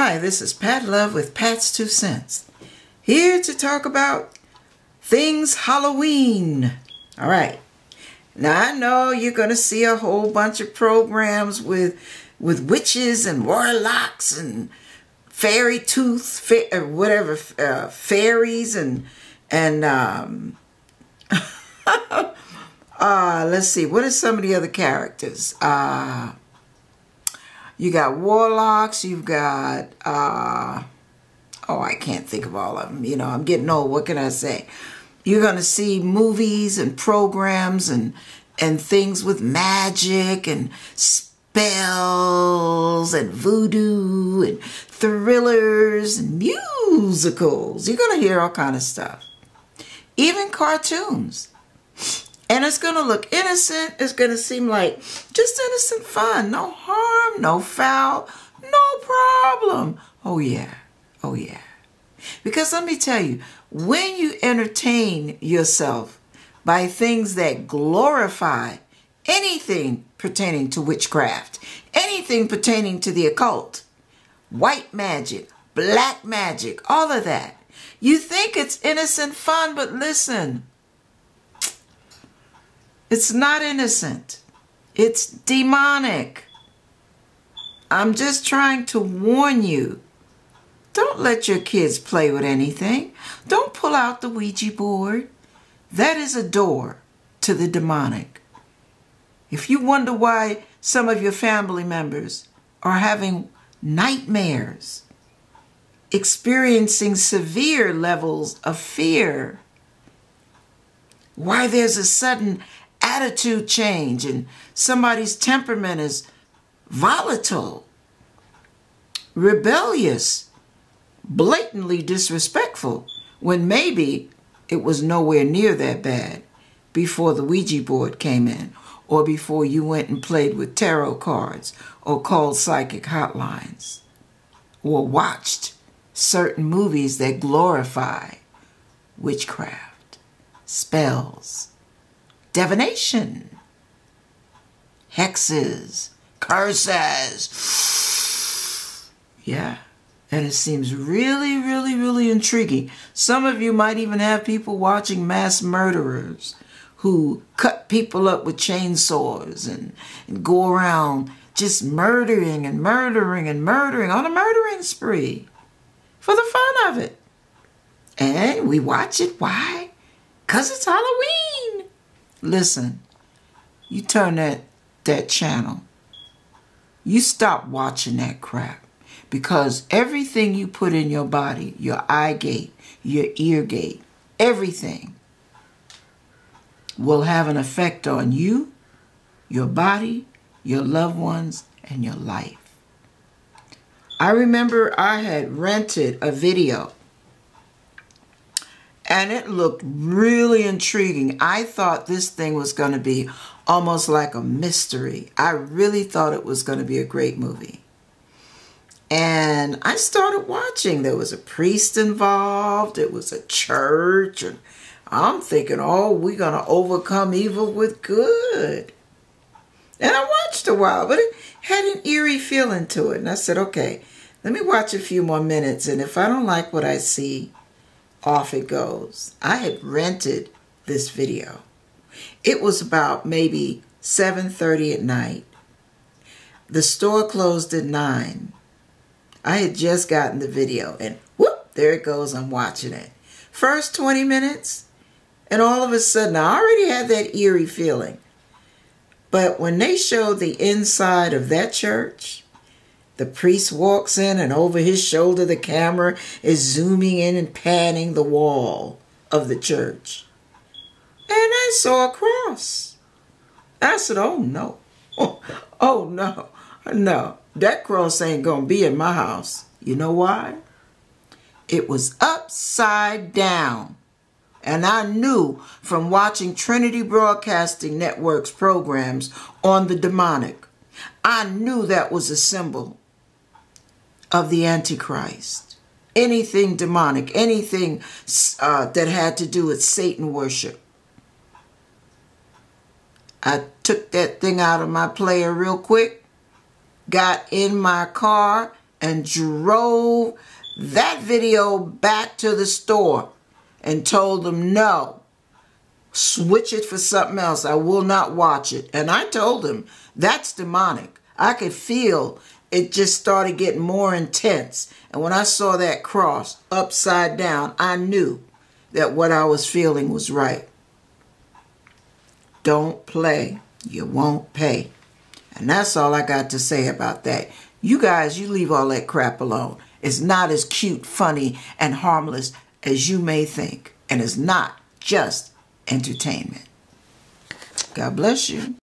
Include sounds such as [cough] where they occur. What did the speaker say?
Hi, this is Pat Love with Pat's Two Cents. Here to talk about things Halloween. All right. Now I know you're going to see a whole bunch of programs with with witches and warlocks and fairy tooth, fa- uh, whatever, uh, fairies and and um, [laughs] uh, let's see, what are some of the other characters? Uh, you got warlocks, you've got, uh, oh, I can't think of all of them. You know, I'm getting old. What can I say? You're going to see movies and programs and, and things with magic and spells and voodoo and thrillers and musicals. You're going to hear all kind of stuff. Even cartoons. And it's going to look innocent. It's going to seem like just innocent fun. No harm, no foul, no problem. Oh, yeah. Oh, yeah. Because let me tell you, when you entertain yourself by things that glorify anything pertaining to witchcraft, anything pertaining to the occult, white magic, black magic, all of that, you think it's innocent fun, but listen, it's not innocent. It's demonic. I'm just trying to warn you. Don't let your kids play with anything. Don't pull out the Ouija board. That is a door to the demonic. If you wonder why some of your family members are having nightmares, experiencing severe levels of fear, why there's a sudden attitude change and somebody's temperament is volatile, rebellious, blatantly disrespectful, when maybe it was nowhere near that bad before the Ouija board came in or before you went and played with tarot cards or called psychic hotlines or watched certain movies that glorify witchcraft, spells, divination, hexes, curses. [sighs] yeah. And it seems really, really, really intriguing. Some of you might even have people watching mass murderers who cut people up with chainsaws and, and go around just murdering and murdering and murdering on a murdering spree for the fun of it. And we watch it. Why? Because it's Halloween. Listen, you turn that, that channel. You stop watching that crap because everything you put in your body, your eye gate, your ear gate, everything will have an effect on you, your body, your loved ones, and your life. I remember I had rented a video and it looked really intriguing. I thought this thing was going to be almost like a mystery. I really thought it was going to be a great movie. And I started watching. There was a priest involved. It was a church. And I'm thinking, oh, we're going to overcome evil with good. And I watched a while, but it had an eerie feeling to it. And I said, okay, let me watch a few more minutes. And if I don't like what I see, off it goes. I had rented this video. It was about maybe 7.30 at night. The store closed at 9. I had just gotten the video and whoop, there it goes. I'm watching it. First 20 minutes and all of a sudden I already had that eerie feeling. But when they showed the inside of that church, the priest walks in, and over his shoulder, the camera is zooming in and panning the wall of the church. And I saw a cross. I said, Oh no. Oh, [laughs] oh no. No. That cross ain't going to be in my house. You know why? It was upside down. And I knew from watching Trinity Broadcasting Network's programs on the demonic, I knew that was a symbol of the Antichrist. Anything demonic, anything uh, that had to do with Satan worship. I took that thing out of my player real quick, got in my car, and drove that video back to the store and told them no switch it for something else i will not watch it and i told him that's demonic i could feel it just started getting more intense. And when i saw that cross upside down i knew that what i was feeling was right. Don't play. You won't pay. And that's all i got to say about that. You guys you leave all that crap alone. It's not as cute funny and harmless as you may think. And it's not just entertainment. God bless you.